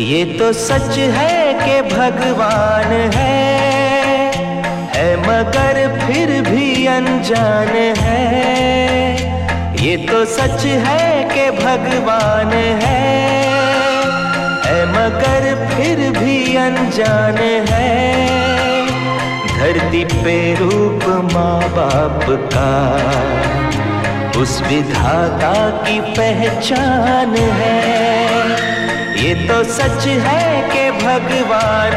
ये तो सच है कि भगवान है है मगर फिर भी अनजान है। ये तो सच है कि भगवान है है मगर फिर भी अनजान है। धरती पे रूप माँ बाप का, उस विधाता की पहचान है। तो सच है कि भगवान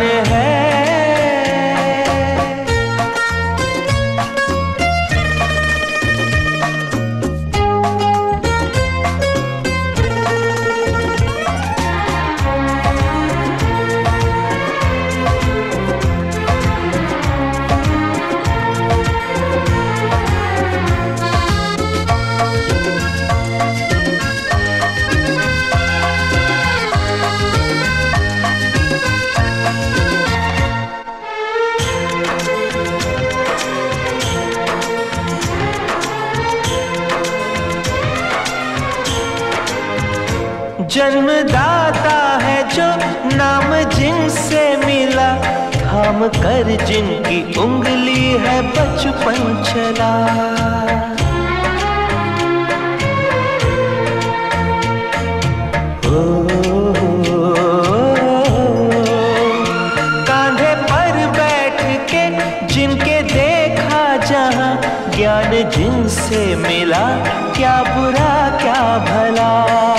जन्मदाता है जो नाम जिनसे मिला हम कर जिनकी उंगली है बचपन चला कांधे पर बैठ के जिनके देखा जहाँ ज्ञान जिनसे मिला, क्या बुरा क्या भला।